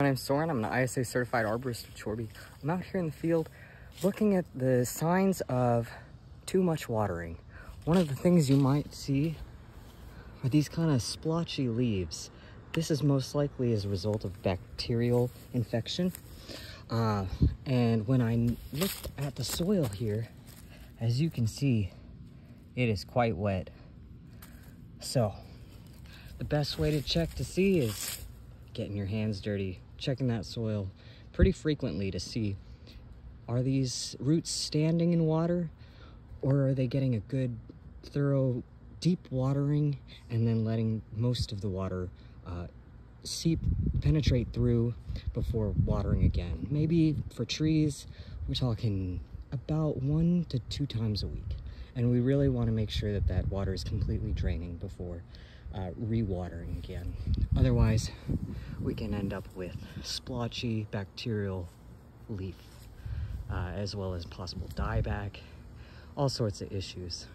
My name's Soren. I'm an ISA certified arborist of Chorbie. I'm out here in the field looking at the signs of too much watering. One of the things you might see are these kind of splotchy leaves. This is most likely as a result of bacterial infection. Uh, and when I looked at the soil here, as you can see, it is quite wet. So, the best way to check to see is getting your hands dirty, checking that soil pretty frequently to see are these roots standing in water or are they getting a good thorough deep watering and then letting most of the water uh, seep penetrate through before watering again maybe for trees we're talking about one to two times a week and we really want to make sure that that water is completely draining before uh, rewatering again. Otherwise, we can end up with splotchy bacterial leaf, uh, as well as possible dieback, all sorts of issues.